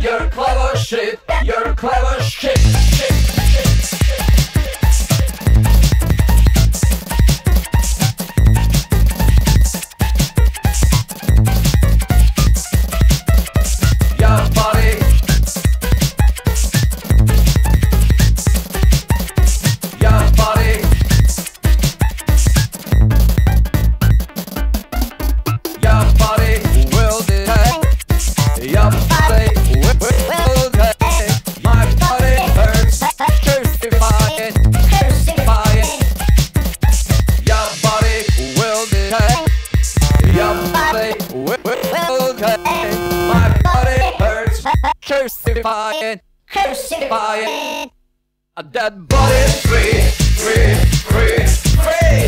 You're clever shit. You're clever shit. shit. Crucifying, crucifying. A dead body, free, free, free, free.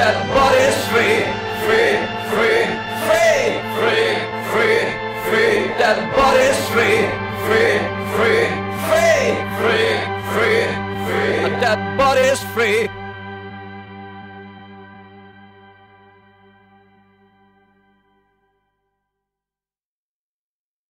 that body's free, free, free, free, free, free, free. That body's free, free, free, free, free, free, free. That body's free.